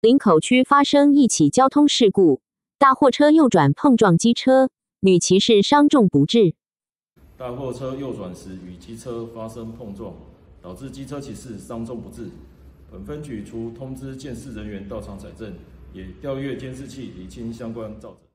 林口区发生一起交通事故，大货车右转碰撞机车，女骑士伤重不治。大货车右转时与机车发生碰撞，导致机车骑士伤重不治。本分局除通知见事人员到场采证，也调阅监视器，厘清相关肇责。